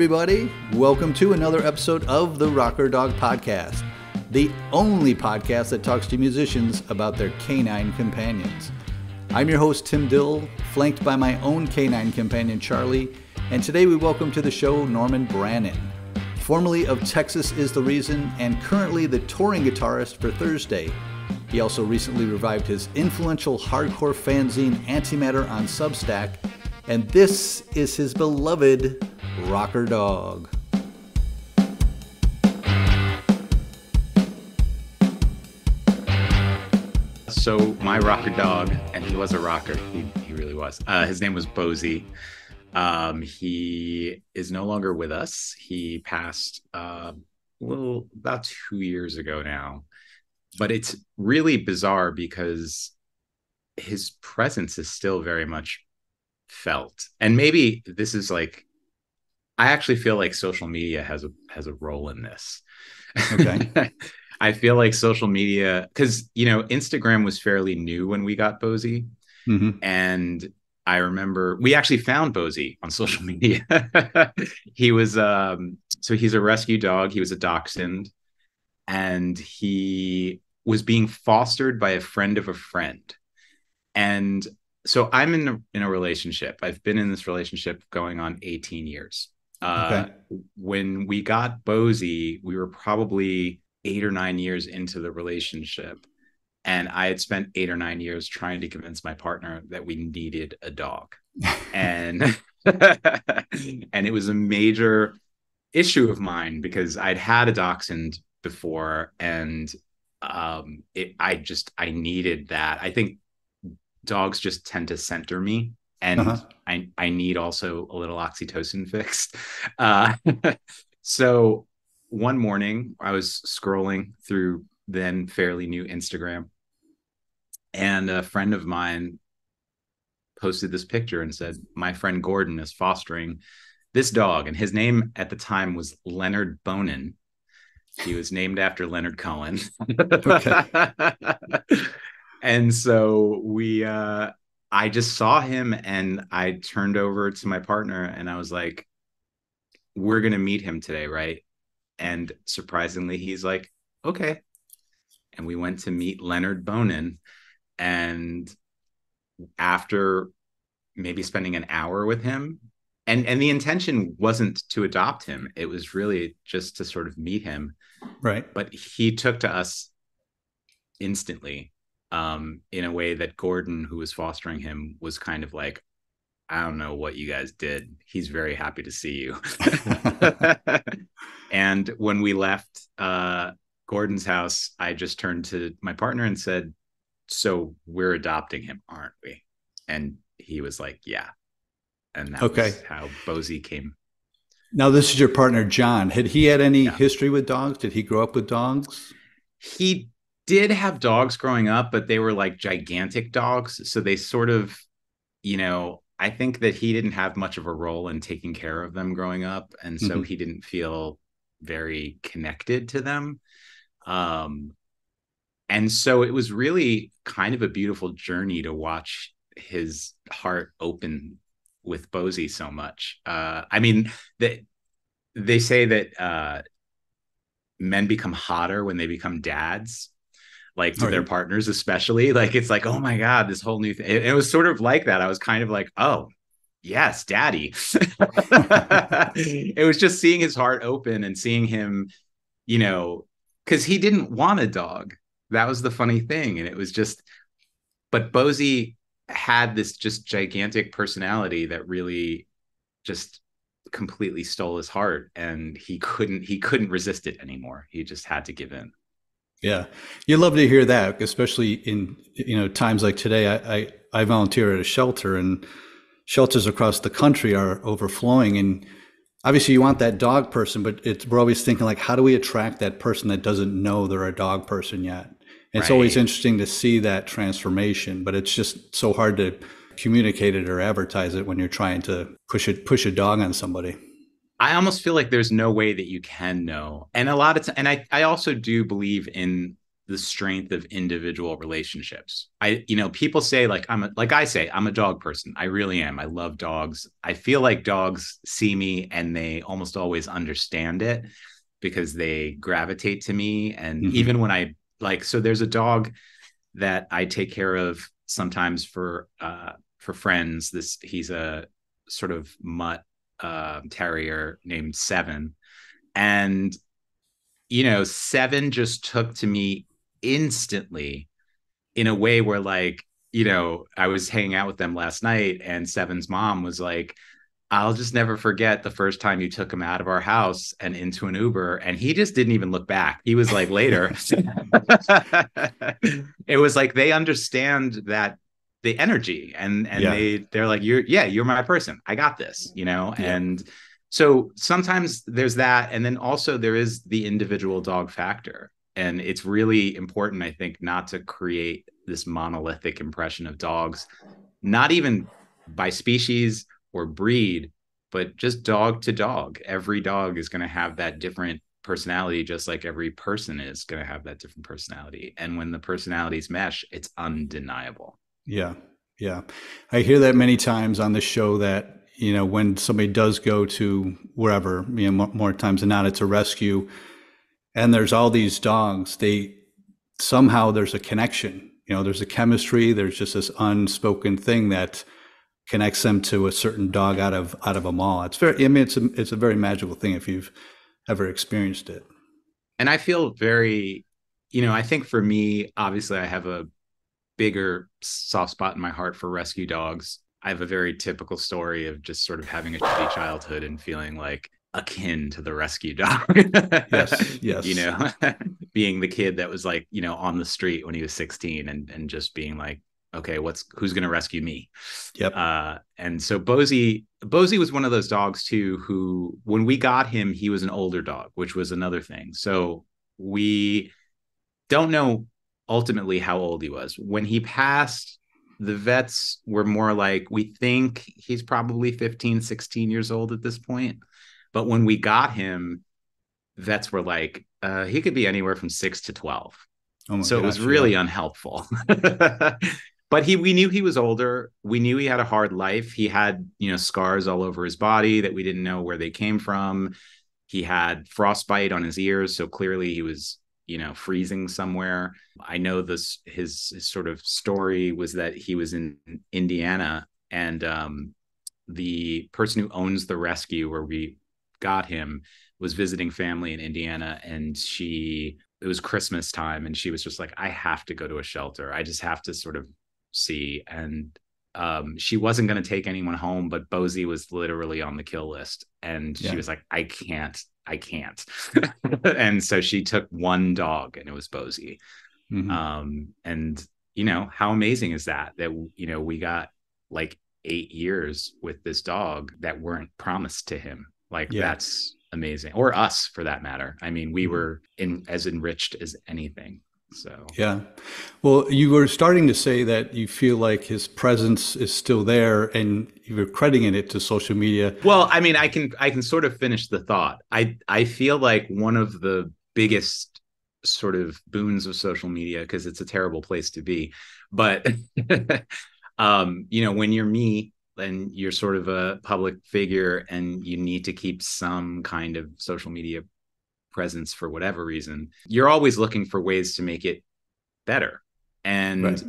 Everybody. Welcome to another episode of the Rocker Dog Podcast, the only podcast that talks to musicians about their canine companions. I'm your host, Tim Dill, flanked by my own canine companion, Charlie, and today we welcome to the show Norman Brannon, formerly of Texas is the Reason and currently the touring guitarist for Thursday. He also recently revived his influential hardcore fanzine Antimatter on Substack, and this is his beloved Rocker Dog. So my rocker dog, and he was a rocker. He, he really was. Uh, his name was Bosie. Um, he is no longer with us. He passed uh, little about two years ago now. But it's really bizarre because his presence is still very much felt. And maybe this is like I actually feel like social media has a has a role in this. Okay. I feel like social media because you know Instagram was fairly new when we got Bosie, Mm-hmm. and I remember we actually found Bosie on social media. he was um so he's a rescue dog. He was a dachshund, and he was being fostered by a friend of a friend, and so I'm in a, in a relationship. I've been in this relationship going on 18 years. Uh, When we got Bosie, we were probably eight or nine years into the relationship. And I had spent eight or nine years trying to convince my partner that we needed a dog. and and it was a major issue of mine because I'd had a dachshund before and um it I just I needed that. I think dogs just tend to center me and Uh-huh. I I need also a little oxytocin fixed. Uh so one morning I was scrolling through then fairly new Instagram and a friend of mine posted this picture and said my friend Gordon is fostering this dog and his name at the time was Leonard Bonin. He was named after Leonard Cohen. and so we uh I just saw him and I turned over to my partner and I was like we're going to meet him today, right? And surprisingly he's like okay. And we went to meet Leonard Bonin and after maybe spending an hour with him and and the intention wasn't to adopt him it was really just to sort of meet him Right. but he took to us instantly um in a way that Gordon who was fostering him was kind of like I don't know what you guys did he's very happy to see you and when we left uh Gordon's house I just turned to my partner and said so we're adopting him aren't we and he was like yeah and that Okay. was how Bosie came Now, this is your partner, John. Had he had any Yeah. history with dogs? Did he grow up with dogs? he did have dogs growing up, but they were like gigantic dogs. So they sort of, you know, I think that he didn't have much of a role in taking care of them growing up. And so Mhm. he didn't feel very connected to them. Um, and so it was really kind of a beautiful journey to watch his heart open with Bosie so much. Uh, I mean, that they say that uh, men become hotter when they become dads like to Oh, their yeah. partners especially like it's like oh my god this whole new thing. It, it was sort of like that. I was kind of like oh yes daddy. It was just seeing his heart open and seeing him you know because he didn't want a dog. That was the funny thing and it was just but Bosie had this just gigantic personality that really just completely stole his heart and he couldn't he couldn't resist it anymore. He just had to give in Yeah, you love to hear that, especially in you know times like today. I, I I volunteer at a shelter, and shelters across the country are overflowing. And obviously, you want that dog person, but it's we're always thinking like, how do we attract that person that doesn't know they're a dog person yet? And It's always interesting to see that transformation, but it's just so hard to communicate it or advertise it when you're trying to push it push a dog on somebody. I almost feel like there's no way that you can know. And a lot of t- and I I also do believe in the strength of individual relationships. I, you know, people say like I'm a, like I say I'm a dog person. I really am. I love dogs. I feel like dogs see me and they almost always understand it because they gravitate to me. And mm-hmm. even when I like, so there's a dog that I take care of sometimes for uh for friends. This he's a sort of mutt uh, terrier named Seven, and you know, Seven just took to me instantly in a way where like you know i was hanging out with them last night and seven's mom was like i'll just never forget the first time you took him out of our house and into an uber. And he just didn't even look back. He was like later. It was like they understand that the energy and and yeah. they they're like you're yeah you're my person. I got this you know? Yeah. and so sometimes there's that and then also there is the individual dog factor. And it's really important i think not to create this monolithic impression of dogs not even by species or breed but just dog to dog. Every dog is going to have that different personality just like every person is going to have that different personality. And when the personalities mesh it's undeniable yeah yeah. I hear that many times on the show that you know when somebody does go to wherever you know more times than not it's a rescue and there's all these dogs they somehow there's a connection. You know there's a chemistry there's just this unspoken thing that connects them to a certain dog out of out of a mall. It's very i mean it's a, it's a very magical thing if you've ever experienced it. And i feel very you know i think for me obviously i have a bigger soft spot in my heart for rescue dogs i have a very typical story of just sort of having a shitty childhood and feeling like akin to the rescue dog. yes, yes. You know, being the kid that was like, you know, on the street when he was 16 and and just being like, okay, what's who's going to rescue me? Yep. Uh, and so Bosie Bosie was one of those dogs too who when we got him, he was an older dog, which was another thing. So we don't know ultimately how old he was. When he passed, the vets were more like we think he's probably 15, 16 years old at this point but when we got him, vets were like, uh, he could be anywhere from six to 12. Oh so gosh, it was really yeah. unhelpful. but he we knew he was older. We knew he had a hard life. He had, you know, scars all over his body that we didn't know where they came from. He had frostbite on his ears, so clearly he was, you know, freezing somewhere. I know this his, his sort of story was that he was in Indiana and um the person who owns the rescue where we got him was visiting family in Indiana and she it was Christmas time and she was just like I have to go to a shelter. I just have to sort of see and um, she wasn't going to take anyone home but Bosie was literally on the kill list and yeah. she was like I can't I can't. and so she took one dog and it was Bosie. Mm-hmm. Um, and you know how amazing is that that you know we got like 8 years with this dog that weren't promised to him like yeah. that's amazing, or us for that matter. I mean, we mm-hmm. were in as enriched as anything. So yeah, well, you were starting to say that you feel like his presence is still there, and you're crediting it to social media. Well, I mean, I can I can sort of finish the thought. I I feel like one of the biggest sort of boons of social media because it's a terrible place to be, but um, you know, when you're me and you're sort of a public figure and you need to keep some kind of social media presence for whatever reason, you're always looking for ways to make it better. And right.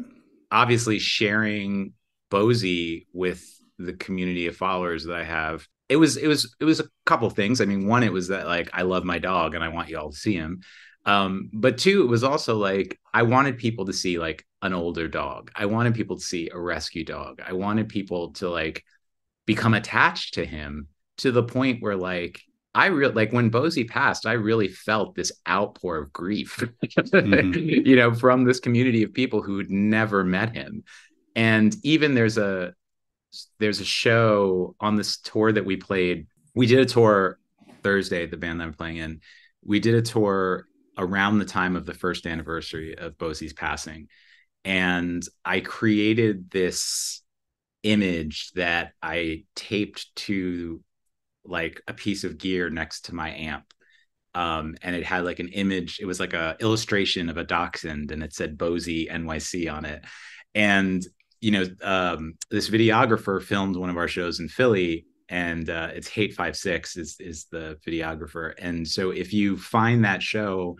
obviously, sharing Bosie with the community of followers that I have, it was it was it was a couple things. I mean, one, it was that like I love my dog and I want you all to see him. Um, but two, it was also like I wanted people to see like an older dog. I wanted people to see a rescue dog. I wanted people to like become attached to him to the point where like I really like when Bosie passed, I really felt this outpour of grief, mm-hmm. you know, from this community of people who'd never met him. And even there's a there's a show on this tour that we played. We did a tour Thursday, the band that I'm playing in. We did a tour around the time of the first anniversary of Bosie's passing. And I created this image that I taped to like a piece of gear next to my amp. um, and it had like an image. It was like a illustration of a dachshund, and it said Bosie NYC on it. And you know, um, this videographer filmed one of our shows in Philly, and uh, it's Hate5six is is the videographer. And so if you find that show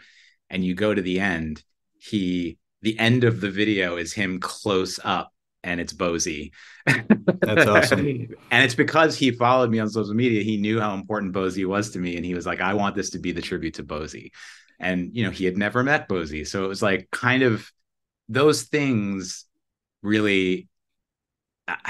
and you go to the end, he the end of the video is him close up and it's Bosie. That's awesome. and it's because he followed me on social media. He knew how important Bosie was to me. And he was like, I want this to be the tribute to Bosie. And, you know, he had never met Bosie. So it was like kind of those things really,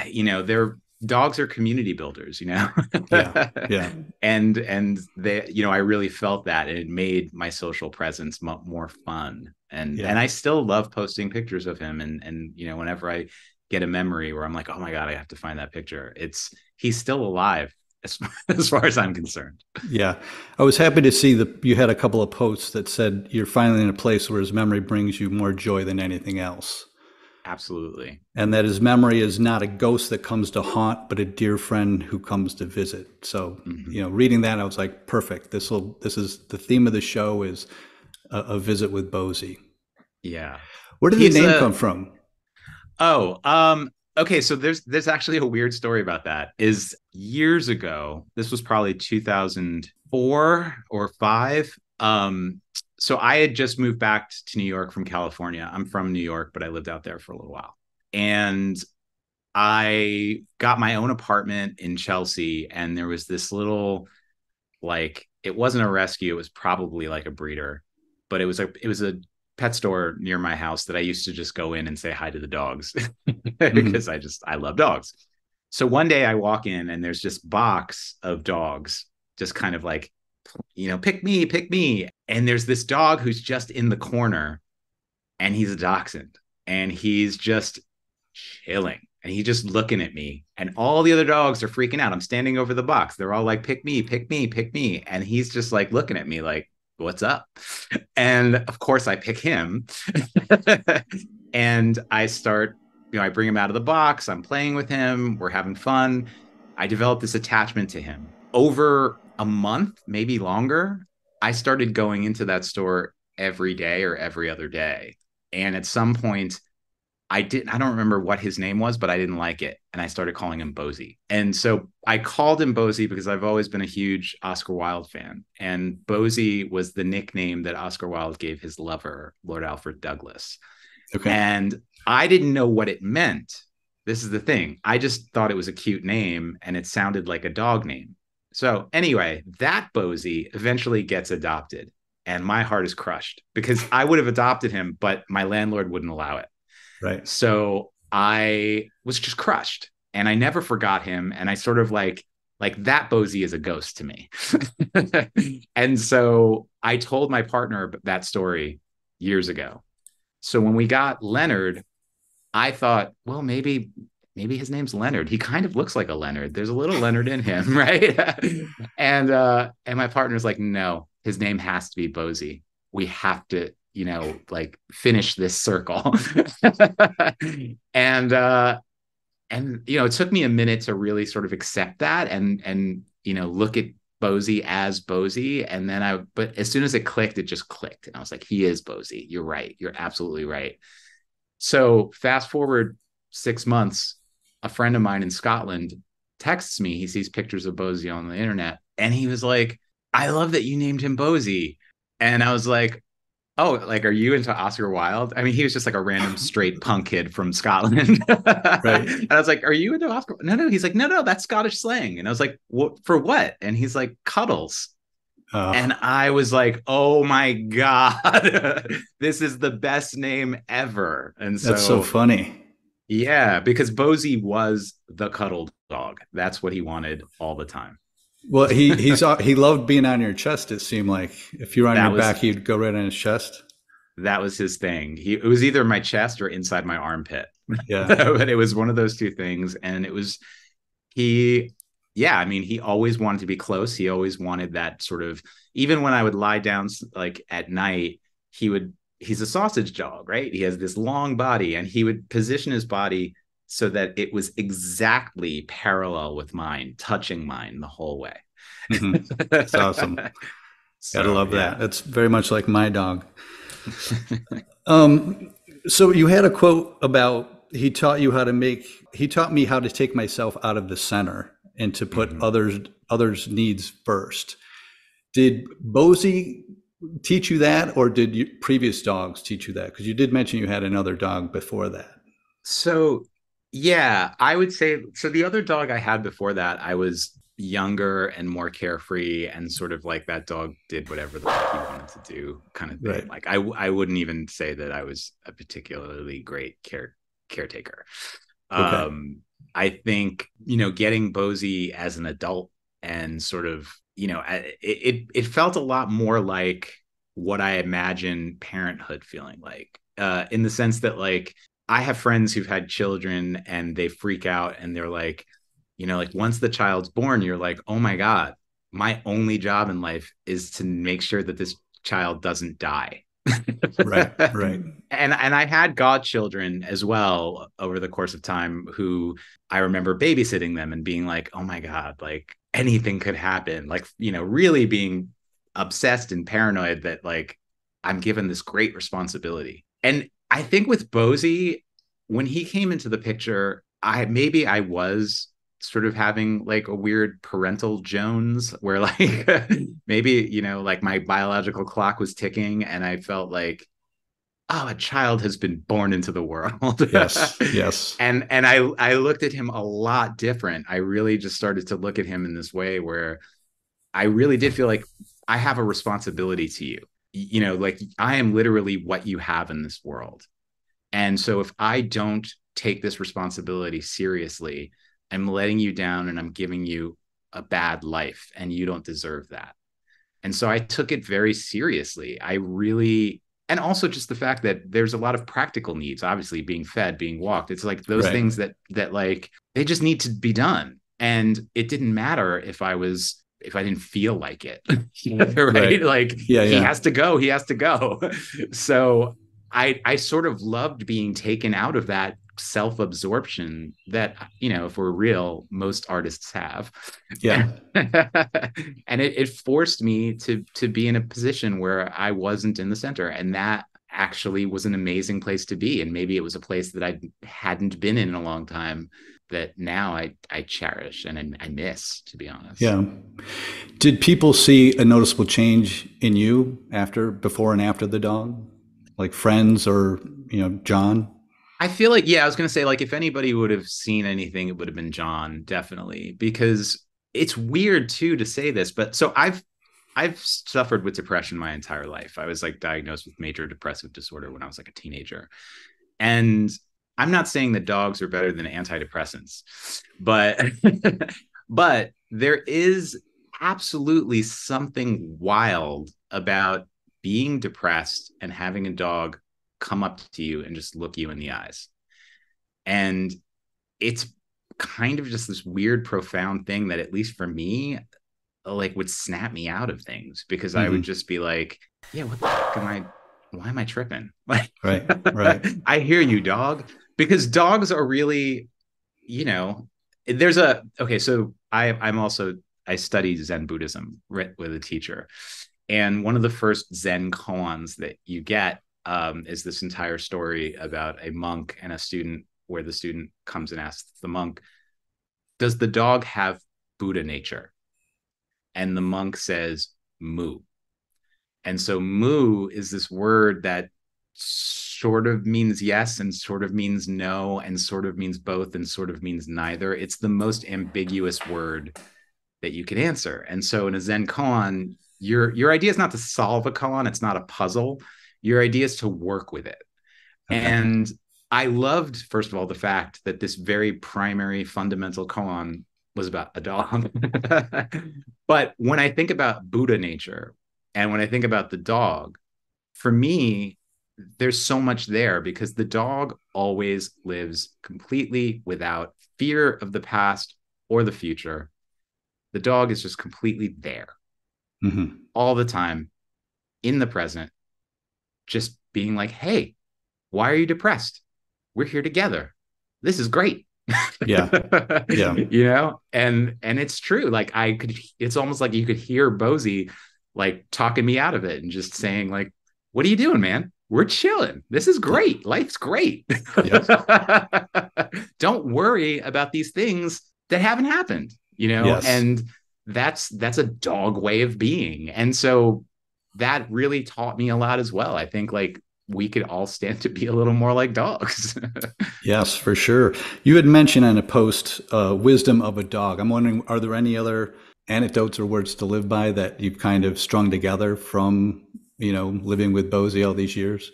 you know, they're dogs are community builders, you know? yeah. Yeah. and, and they, you know, I really felt that and it made my social presence more fun. And, yeah. and I still love posting pictures of him. And, and, you know, whenever I get a memory where I'm like, oh my God, I have to find that picture. It's he's still alive as, as far as I'm concerned. Yeah. I was happy to see that you had a couple of posts that said you're finally in a place where his memory brings you more joy than anything else. Absolutely. And that his memory is not a ghost that comes to haunt, but a dear friend who comes to visit. So, mm-hmm. you know, reading that, I was like, perfect. This will, this is the theme of the show is a, a visit with Bosie. Yeah. Where did He's the name a, come from? Oh, um, okay. So there's there's actually a weird story about that. Is years ago, this was probably 2004 or five. Um, so I had just moved back to New York from California. I'm from New York, but I lived out there for a little while. And I got my own apartment in Chelsea, and there was this little, like, it wasn't a rescue. It was probably like a breeder, but it was a it was a pet store near my house that I used to just go in and say hi to the dogs because mm-hmm. I just I love dogs. So one day I walk in and there's this box of dogs just kind of like you know pick me pick me and there's this dog who's just in the corner and he's a dachshund and he's just chilling and he's just looking at me and all the other dogs are freaking out i'm standing over the box they're all like pick me pick me pick me and he's just like looking at me like what's up? And of course, I pick him and I start, you know, I bring him out of the box. I'm playing with him. We're having fun. I developed this attachment to him. Over a month, maybe longer, I started going into that store every day or every other day. And at some point, I didn't, I don't remember what his name was, but I didn't like it. And I started calling him Bosie. And so I called him Bosie because I've always been a huge Oscar Wilde fan. And Bosie was the nickname that Oscar Wilde gave his lover, Lord Alfred Douglas. Okay. And I didn't know what it meant. This is the thing. I just thought it was a cute name and it sounded like a dog name. So, anyway, that Bosie eventually gets adopted. And my heart is crushed because I would have adopted him, but my landlord wouldn't allow it. Right. So I was just crushed and I never forgot him. And I sort of like, like that Bosie is a ghost to me. and so I told my partner that story years ago. So when we got Leonard, I thought, well, maybe maybe his name's Leonard. He kind of looks like a Leonard. There's a little Leonard in him, right? and uh and my partner's like, no, his name has to be Bosie. We have to you know like finish this circle. And uh and you know it took me a minute to really sort of accept that and and you know look at Bosie as Bosie. And then I but as soon as it clicked it just clicked. And I was like he is Bosie. You're right. You're absolutely right. So fast forward 6 months a friend of mine in Scotland texts me. He sees pictures of Bosie on the internet and he was like I love that you named him Bosie. And I was like oh, like, are you into Oscar Wilde? I mean, he was just like a random straight punk kid from Scotland. right. And I was like, are you into Oscar? No, no. He's like, no, no, that's Scottish slang. And I was like, what for what? And he's like, cuddles. Uh, and I was like, oh my God, this is the best name ever. And so that's so funny. Yeah, because Bosie was the cuddled dog. That's what he wanted all the time. Well, he he's uh, he loved being on your chest. It seemed like if you're on that your was, back, he'd go right on his chest. That was his thing. He it was either my chest or inside my armpit. Yeah, but it was one of those two things, and it was he. Yeah, I mean, he always wanted to be close. He always wanted that sort of. Even when I would lie down like at night, he would. He's a sausage dog, right? He has this long body, and he would position his body so that it was exactly parallel with mine, touching mine the whole way. mm-hmm. That's awesome. So, Gotta love yeah. that. That's very much like my dog. um, so you had a quote about he taught you how to make. He taught me how to take myself out of the center and to put mm-hmm. others others' needs first. Did Bosie teach you that, or did you, previous dogs teach you that? Because you did mention you had another dog before that. So, yeah, I would say so. The other dog I had before that, I was younger and more carefree, and sort of like that dog did whatever the fuck he wanted to do, kind of thing. Right. Like I, I wouldn't even say that I was a particularly great care caretaker. Okay. Um, I think you know, getting Bosie as an adult and sort of you know it, it it felt a lot more like what i imagine parenthood feeling like uh in the sense that like i have friends who've had children and they freak out and they're like you know like once the child's born you're like oh my god my only job in life is to make sure that this child doesn't die. Right right. And and i had godchildren as well over the course of time who i remember babysitting them and being like oh my god like anything could happen. Like you know really being obsessed and paranoid that like i'm given this great responsibility. And i think with bosie when he came into the picture i maybe i was sort of having like a weird parental jones where like maybe you know like my biological clock was ticking and i felt like oh a child has been born into the world. Yes yes. And and i i looked at him a lot different. I really just started to look at him in this way where i really did feel like i have a responsibility to you you know like i am literally what you have in this world. And so if i don't take this responsibility seriously i'm letting you down and i'm giving you a bad life and you don't deserve that. And so i took it very seriously. I really and also just the fact that there's a lot of practical needs obviously being fed being walked. It's like those right. things that that like they just need to be done. And it didn't matter if i was if i didn't feel like it right? right? like yeah, he yeah. has to go he has to go so i i sort of loved being taken out of that self-absorption that you know if we're real most artists have yeah and it, it forced me to to be in a position where i wasn't in the center and that actually was an amazing place to be and maybe it was a place that i hadn't been in, in a long time that now i i cherish and I, I miss to be honest. Yeah. Did people see a noticeable change in you after before and after the dog? Like friends or you know john? I feel like, yeah, I was going to say, like, if anybody would have seen anything, it would have been John, definitely, because it's weird too to say this, but so I've, I've suffered with depression my entire life. I was like diagnosed with major depressive disorder when I was like a teenager. And I'm not saying that dogs are better than antidepressants, but, but there is absolutely something wild about being depressed and having a dog come up to you and just look you in the eyes. And it's kind of just this weird, profound thing that, at least for me, like would snap me out of things because mm-hmm. I would mm-hmm. just be like, yeah, what the fuck am I? Why am I tripping? Like, right, right. I hear you, dog. Because dogs are really, you know, there's a okay. So I, I'm also I study Zen Buddhism with a teacher, and one of the first Zen koans that you get um, is this entire story about a monk and a student where the student comes and asks the monk, Does the dog have Buddha nature? And the monk says, Mu. And so, mu is this word that sort of means yes and sort of means no and sort of means both and sort of means neither. It's the most ambiguous word that you can answer. And so, in a Zen koan, your your idea is not to solve a koan; it's not a puzzle your idea is to work with it. Okay. And I loved, first of all, the fact that this very primary fundamental koan was about a dog. but when I think about Buddha nature and when I think about the dog, for me, there's so much there because the dog always lives completely without fear of the past or the future. The dog is just completely there mm-hmm. all the time in the present just being like, hey, why are you depressed? We're here together. This is great. yeah. Yeah. you know, and and it's true. Like I could it's almost like you could hear Bosie like talking me out of it and just saying like, "What are you doing, man? We're chilling. This is great. Life's great. Don't worry about these things that haven't happened." You know, yes. and that's that's a dog way of being. And so that really taught me a lot as well. I think like we could all stand to be a little more like dogs. yes, for sure. You had mentioned in a post uh, wisdom of a dog. I'm wondering, are there any other anecdotes or words to live by that you've kind of strung together from you know living with Bosie all these years?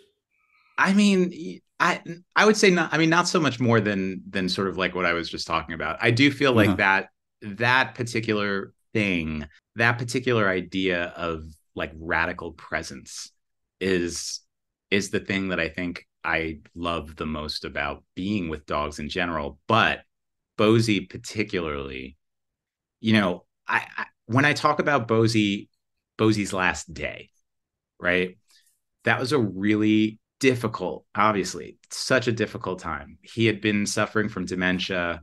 I mean, I I would say not. I mean, not so much more than than sort of like what I was just talking about. I do feel like uh-huh. that that particular thing, that particular idea of like radical presence, is is the thing that I think I love the most about being with dogs in general, but Bosie particularly. You know, I, I when I talk about Bosie, Bosie's last day, right? That was a really difficult, obviously, such a difficult time. He had been suffering from dementia.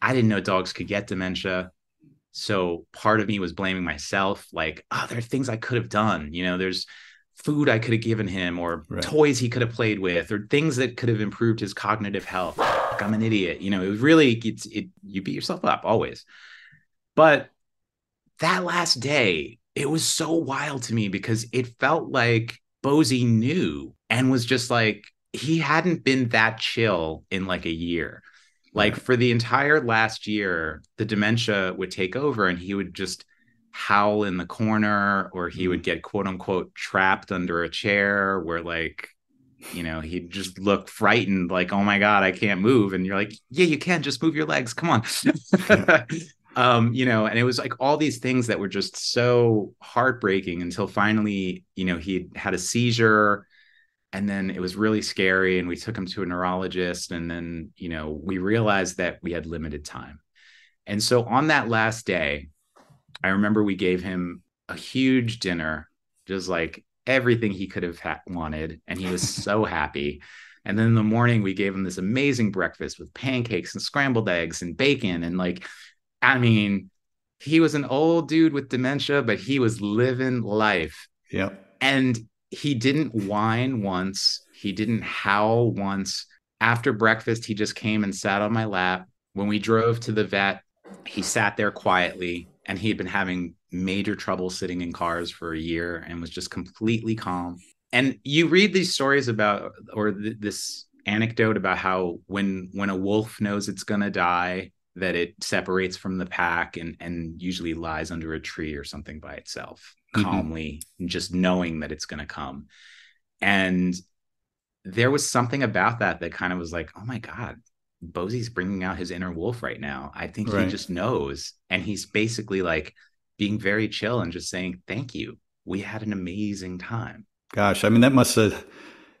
I didn't know dogs could get dementia. So part of me was blaming myself, like, oh, there are things I could have done. You know, there's food I could have given him or right. toys he could have played with or things that could have improved his cognitive health. Like I'm an idiot. You know, it was really it's it you beat yourself up always. But that last day, it was so wild to me because it felt like Bosie knew and was just like he hadn't been that chill in like a year. Like for the entire last year, the dementia would take over and he would just howl in the corner or he would mm. get quote unquote trapped under a chair where like you know he'd just look frightened like oh my god i can't move and you're like yeah you can just move your legs come on um you know and it was like all these things that were just so heartbreaking until finally you know he had a seizure and then it was really scary and we took him to a neurologist and then you know we realized that we had limited time and so on that last day I remember we gave him a huge dinner, just like everything he could have ha- wanted, and he was so happy. And then in the morning, we gave him this amazing breakfast with pancakes and scrambled eggs and bacon. And like, I mean, he was an old dude with dementia, but he was living life. Yeah. And he didn't whine once, he didn't howl once. After breakfast, he just came and sat on my lap. When we drove to the vet, he sat there quietly and he had been having major trouble sitting in cars for a year and was just completely calm. And you read these stories about, or th- this anecdote about how when when a wolf knows it's gonna die, that it separates from the pack and and usually lies under a tree or something by itself, mm-hmm. calmly, just knowing that it's gonna come. And there was something about that that kind of was like, oh my god, Bosie's bringing out his inner wolf right now. I think right. he just knows. And he's basically like being very chill and just saying, thank you. We had an amazing time. Gosh, I mean, that must have,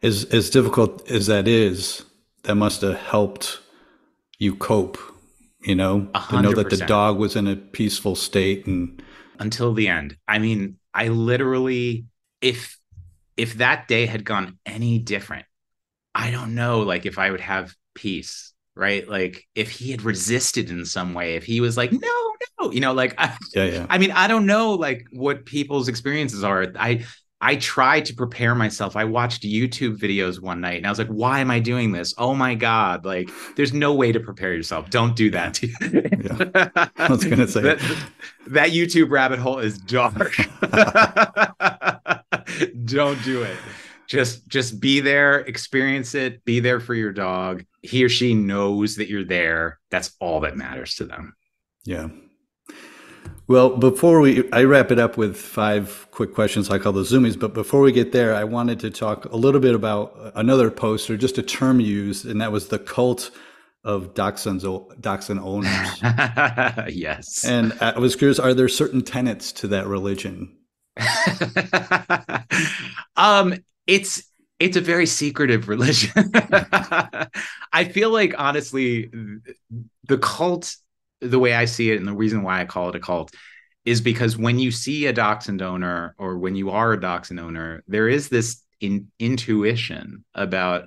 as, as difficult as that is, that must have helped you cope, you know, 100%. to know that the dog was in a peaceful state and until the end. I mean, I literally, if, if that day had gone any different, I don't know, like if I would have peace right? Like if he had resisted in some way, if he was like, no, no, you know, like, I, yeah, yeah. I mean, I don't know, like what people's experiences are. I, I tried to prepare myself. I watched YouTube videos one night and I was like, why am I doing this? Oh my God. Like, there's no way to prepare yourself. Don't do that. yeah. I was going to say that, that YouTube rabbit hole is dark. don't do it just just be there experience it be there for your dog he or she knows that you're there that's all that matters to them yeah well before we i wrap it up with five quick questions i call the zoomies but before we get there i wanted to talk a little bit about another post or just a term used and that was the cult of dachshunds dachshund owners. Yes. And i was curious are there certain tenets to that religion? Um it's it's a very secretive religion. I feel like honestly, the cult, the way I see it, and the reason why I call it a cult, is because when you see a dachshund owner or when you are a dachshund owner, there is this in, intuition about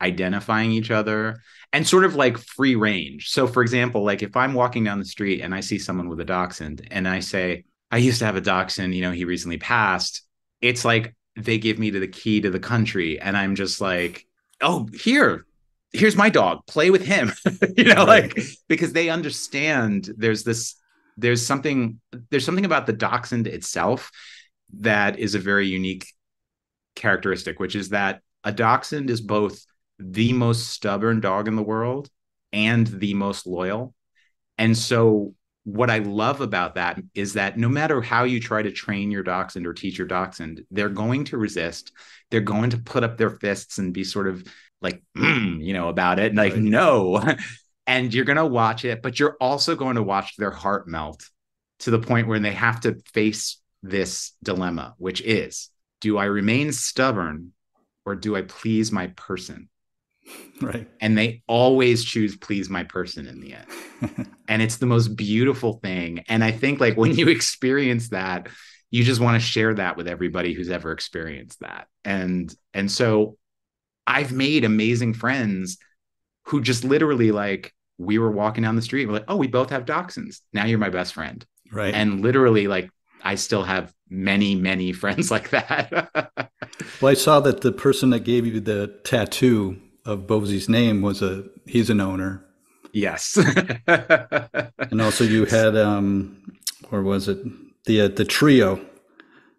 identifying each other and sort of like free range. So, for example, like if I'm walking down the street and I see someone with a dachshund and I say, I used to have a dachshund, you know, he recently passed. It's like they give me to the key to the country and I'm just like, "Oh, here. Here's my dog. Play with him." you know, right. like because they understand there's this there's something there's something about the dachshund itself that is a very unique characteristic, which is that a dachshund is both the most stubborn dog in the world and the most loyal. And so what I love about that is that no matter how you try to train your dachshund or teach your dachshund, they're going to resist. They're going to put up their fists and be sort of like, mm, you know, about it, and like, right. no. and you're going to watch it, but you're also going to watch their heart melt to the point where they have to face this dilemma, which is do I remain stubborn or do I please my person? Right. And they always choose please my person in the end. and it's the most beautiful thing. And I think like when you experience that, you just want to share that with everybody who's ever experienced that. And and so I've made amazing friends who just literally like we were walking down the street, we're like, oh, we both have dachshunds. Now you're my best friend. Right. And literally like I still have many, many friends like that. well, I saw that the person that gave you the tattoo of Bosie's name was a he's an owner. Yes. and also you had um or was it the uh, the trio,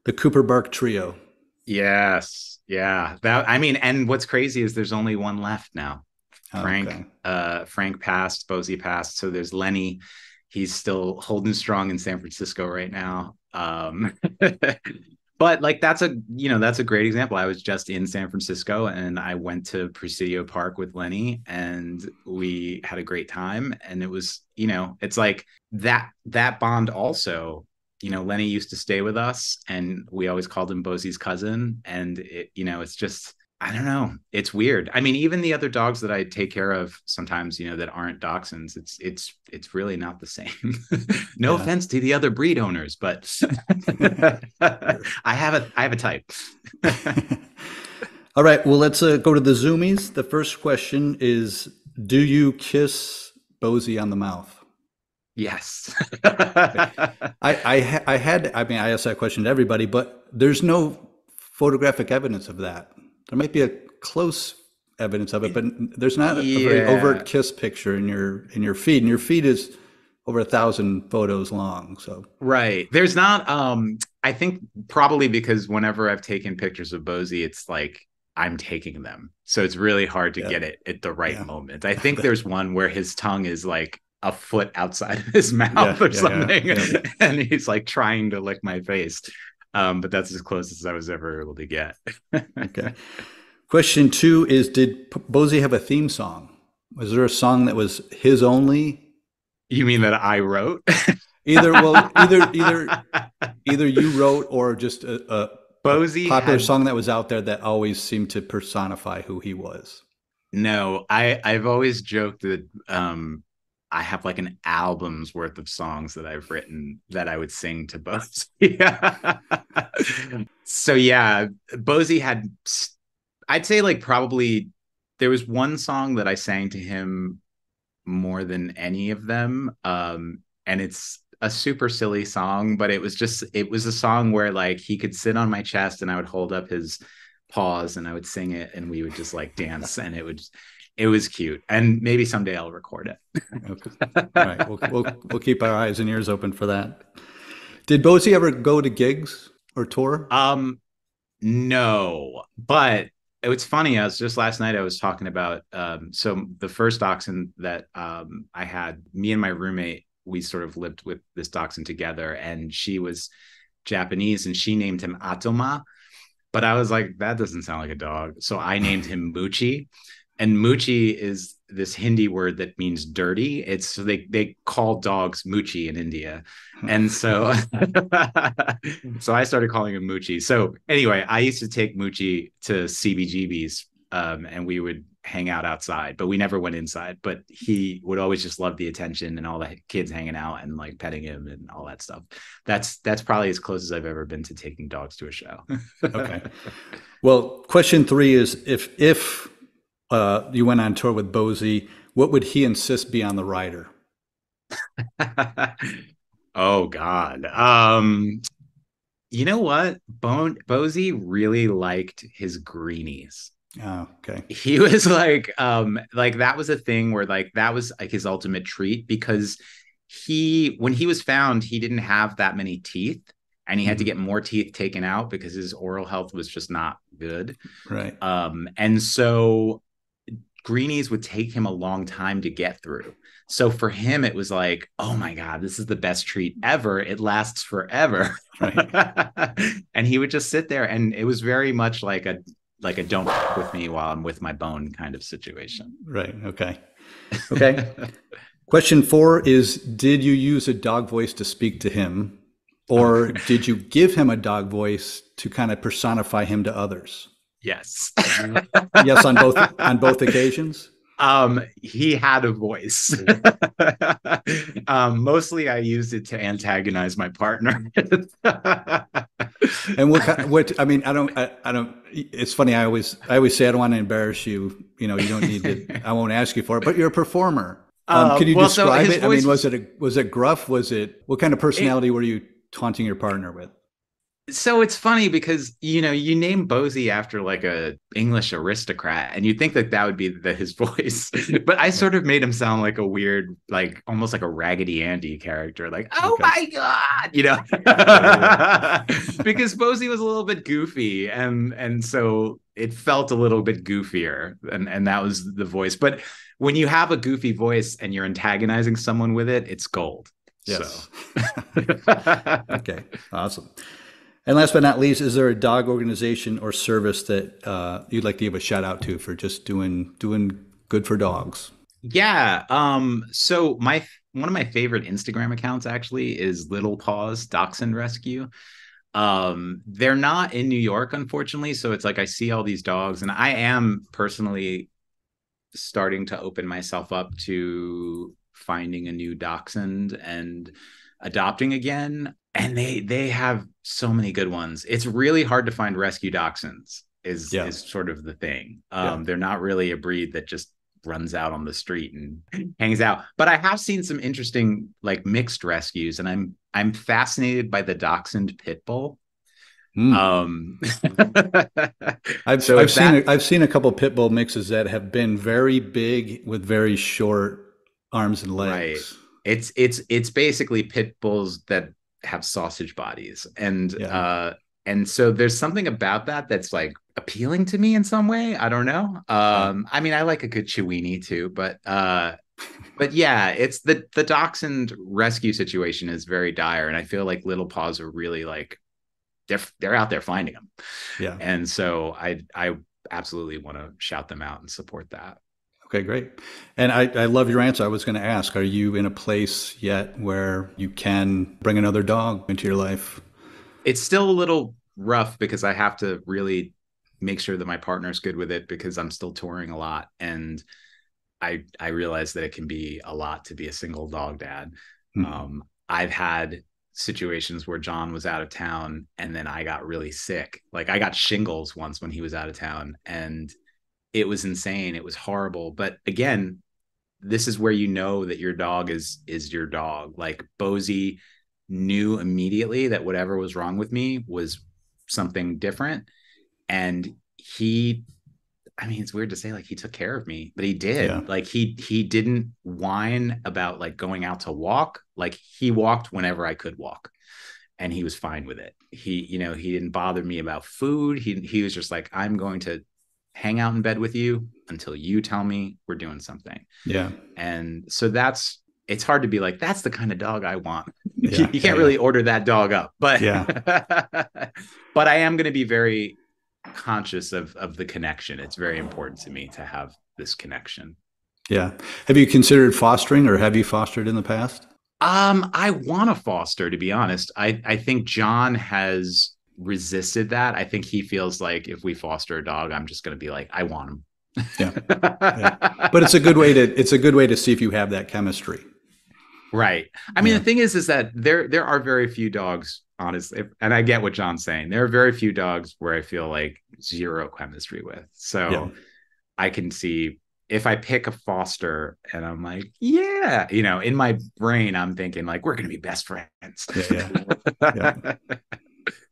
the Cooper Bark trio. Yes. Yeah. That I mean and what's crazy is there's only one left now. Frank okay. uh Frank passed, Bosie passed, so there's Lenny he's still holding strong in San Francisco right now. Um, but like that's a you know that's a great example. I was just in San Francisco and I went to Presidio Park with Lenny and we had a great time. And it was you know it's like that that bond also. You know, Lenny used to stay with us, and we always called him Bosie's cousin. And it, you know, it's just I don't know. It's weird. I mean, even the other dogs that I take care of sometimes, you know, that aren't dachshunds, it's it's it's really not the same. no yeah. offense to the other breed owners, but I have a I have a type. All right. Well, let's uh, go to the zoomies. The first question is: Do you kiss Bosie on the mouth? Yes. I I I had. I mean, I asked that question to everybody, but there's no photographic evidence of that. There might be a close evidence of it, but there's not yeah. a very overt kiss picture in your in your feed. And your feed is over a thousand photos long. So right, there's not. Um, I think probably because whenever I've taken pictures of Bosie, it's like I'm taking them, so it's really hard to yeah. get it at the right yeah. moment. I think there's one where his tongue is like a foot outside of his mouth or something, and he's like trying to lick my face. Um, but that's as close as I was ever able to get. okay. Question two is Did Bosie have a theme song? Was there a song that was his only? You mean that I wrote? either well, either either either you wrote or just a, a popular had, song that was out there that always seemed to personify who he was. No, I I've always joked that um, I have like an album's worth of songs that I've written that I would sing to Bosie. so yeah, Bosie had, I'd say like probably there was one song that I sang to him more than any of them. Um, and it's a super silly song, but it was just, it was a song where like he could sit on my chest and I would hold up his paws and I would sing it and we would just like dance and it would it was cute, and maybe someday I'll record it. okay. All right, we'll, we'll we'll keep our eyes and ears open for that. Did Bosie ever go to gigs or tour? Um, no, but it was funny. I was just last night. I was talking about um, so the first dachshund that um, I had. Me and my roommate, we sort of lived with this dachshund together, and she was Japanese, and she named him Atoma. But I was like, that doesn't sound like a dog, so I named him Moochie and Moochie is this Hindi word that means dirty. It's so they they call dogs Moochie in India, and so so I started calling him Moochie. So anyway, I used to take Moochie to CBGBs, um, and we would hang out outside, but we never went inside. But he would always just love the attention and all the kids hanging out and like petting him and all that stuff. That's that's probably as close as I've ever been to taking dogs to a show. okay. Well, question three is if if uh, you went on tour with Bosie, what would he insist be on the rider? Oh God. Um, you know what? Bone Bosie really liked his greenies. Oh, okay. He was like, um, like that was a thing where like that was like his ultimate treat because he when he was found, he didn't have that many teeth and he had to Mhm. get more teeth taken out because his oral health was just not good. Right. Um, and so greenies would take him a long time to get through. So for him, it was like, oh my God, this is the best treat ever. It lasts forever. Right. and he would just sit there and it was very much like a like a don't with me while I'm with my bone kind of situation. Right. Okay. Okay. Question four is Did you use a dog voice to speak to him, or did you give him a dog voice to kind of personify him to others? Yes. Yes, on both on both occasions. Um, he had a voice. um, mostly I used it to antagonize my partner. And what what I mean, I don't, I, I don't. It's funny. I always, I always say I don't want to embarrass you. You know, you don't need to. I won't ask you for it. But you're a performer. Um, Uh, can you well, describe his it? I mean, was was- it a, was it gruff? Was it what kind of personality were you taunting your partner with? So it's funny because you know you name Bosie after like a English aristocrat, and you think that that would be the, his voice, but I sort of made him sound like a weird, like almost like a Raggedy Andy character, like oh Okay. my god, you know, because Bosie was a little bit goofy, and and so it felt a little bit goofier, and and that was the voice. But when you have a goofy voice and you're antagonizing someone with it, it's gold. Yes. So. okay. Awesome. And last but not least, is there a dog organization or service that uh, you'd like to give a shout out to for just doing doing good for dogs? Yeah. Um, so my one of my favorite Instagram accounts actually is Little Paws Dachshund Rescue. Um, they're not in New York, unfortunately. So it's like I see all these dogs, and I am personally starting to open myself up to finding a new dachshund and adopting again. And they they have so many good ones. It's really hard to find rescue dachshunds, is Yeah. is sort of the thing. Um, Yeah. they're not really a breed that just runs out on the street and hangs out. But I have seen some interesting like mixed rescues, and I'm I'm fascinated by the dachshund pit bull. Mm. Um, I've, so I've seen that... a, I've seen a couple pit bull mixes that have been very big with very short arms and legs. it's it's it's basically pit bulls that have sausage bodies. And Yeah. uh and so there's something about that that's like appealing to me in some way. I don't know. Um i mean i like a good chiweenie too but uh but yeah it's the the dachshund rescue situation is very dire and i feel like little paws are really like they're they're out there finding them Yeah. and so i i absolutely want to shout them out and support that Okay, great. And I, I love your answer. I was going to ask, are you in a place yet where you can bring another dog into your life? it's still a little rough because I have to really make sure that my partner's good with it because I'm still touring a lot and I I realize that it can be a lot to be a single dog dad. Mhm. Um, I've had situations where John was out of town and then I got really sick. Like I got shingles once when he was out of town and it was insane. It was horrible. But again, this is where you know that your dog is is your dog. Like Bosie knew immediately that whatever was wrong with me was something different. And he I mean, it's weird to say like he took care of me, but he did. Yeah. Like he he didn't whine about like going out to walk. Like he walked whenever I could walk. And he was fine with it. He, you know, he didn't bother me about food. He he was just like, I'm going to hang out in bed with you until you tell me we're doing something. Yeah. And so that's it's hard to be like, that's the kind of dog I want. Yeah, you, can't yeah, really order that dog up. But Yeah. but I am gonna be very conscious of of the connection. It's very important to me to have this connection. Yeah. Have you considered fostering or have you fostered in the past? Um, I want to foster, to be honest. I I think John has resisted that. I think he feels like if we foster a dog, I'm just going to be like, I want him. Yeah. But it's a good way to it's a good way to see if you have that chemistry. right. I mean, Yeah. the thing is, is that there there are very few dogs, honestly, and I get what John's saying. There are very few dogs where I feel like zero chemistry with. So Yeah. I can see if I pick a foster and I'm like, yeah, you know, in my brain, I'm thinking like, we're going to be best friends. Yeah, yeah.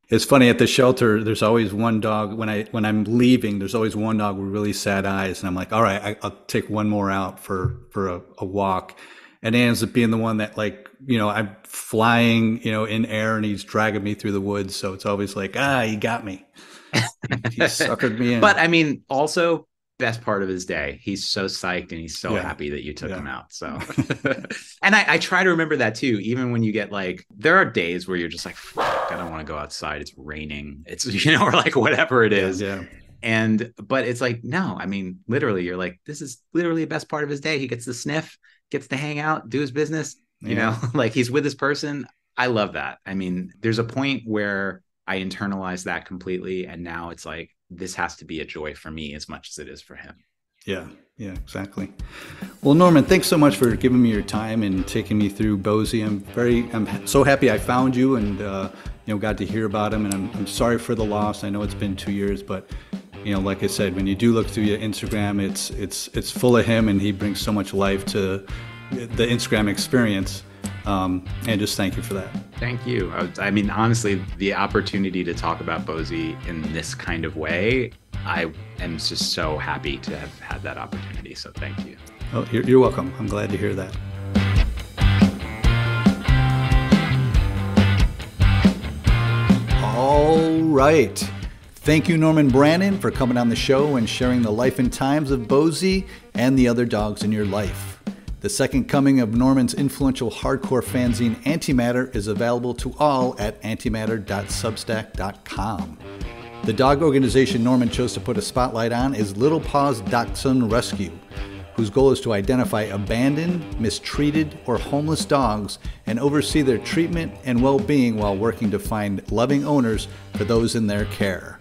It's funny at the shelter. There's always one dog when I when I'm leaving. There's always one dog with really sad eyes, and I'm like, all right, I, will take one more out for for a, a walk, and it ends up being the one that like you know I'm flying you know in air, and he's dragging me through the woods. So it's always like, ah, he got me. he suckered me in. But I mean, also best part of his day. He's so psyched and he's so yeah. happy that you took yeah. him out. So, and I, I, try to remember that too. Even when you get like, there are days where you're just like, I don't want to go outside. It's raining. It's, you know, or like whatever it is. Yeah. And, but it's like, no, I mean, literally, you're like, this is literally the best part of his day. He gets to sniff, gets to hang out, do his business, you know, like he's with his person. I love that. I mean, there's a point where I internalized that completely. And now it's like, this has to be a joy for me as much as it is for him. Yeah, yeah, exactly. Well, Norman, thanks so much for giving me your time and taking me through Bosie. I'm very, I'm so happy I found you and uh, you know got to hear about him. And I'm, I'm sorry for the loss. I know it's been two years, but you know, like I said, when you do look through your Instagram, it's it's it's full of him, and he brings so much life to the Instagram experience. Um, and just thank you for that. Thank you. I, mean, honestly, the opportunity to talk about Bosie in this kind of way, I am just so happy to have had that opportunity. So thank you. Oh, you're, you're welcome. I'm glad to hear that. All right. Thank you, Norman Brannon, for coming on the show and sharing the life and times of Bosie and the other dogs in your life. The second coming of Norman's influential hardcore fanzine Antimatter is available to all at antimatter.substack.com. The dog organization Norman chose to put a spotlight on is Little Paws Dachshund Rescue, whose goal is to identify abandoned, mistreated, or homeless dogs and oversee their treatment and well being while working to find loving owners for those in their care.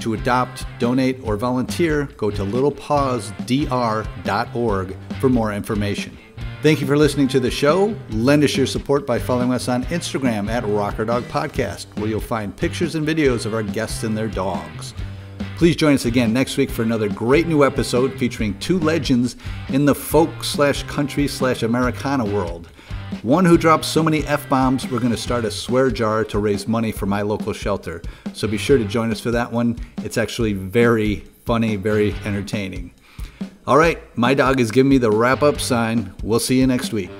To adopt, donate, or volunteer, go to littlepawsdr.org for more information. Thank you for listening to the show. Lend us your support by following us on Instagram at Rocker Dog Podcast, where you'll find pictures and videos of our guests and their dogs. Please join us again next week for another great new episode featuring two legends in the folk slash country slash Americana world. One who drops so many F bombs, we're going to start a swear jar to raise money for my local shelter. So be sure to join us for that one. It's actually very funny, very entertaining. All right, my dog is giving me the wrap up sign. We'll see you next week.